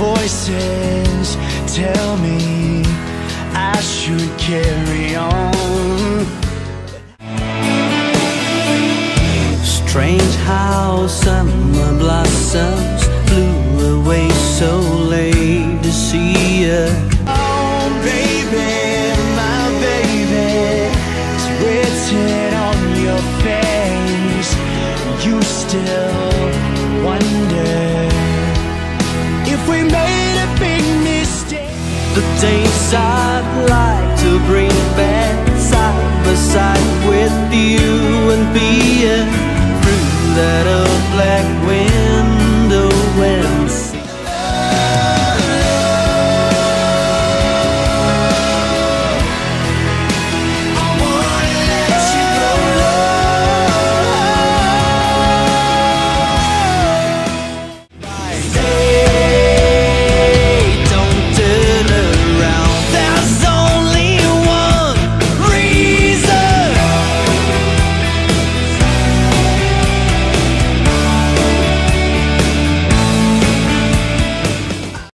voices tell me I should carry on. Strange how summer blossoms flew away so late to see you. Oh, baby, my baby, it's written on your face. You still wonder we made a big mistake. The days I'd like to bring back side by side with you and be a fruit that a black wind.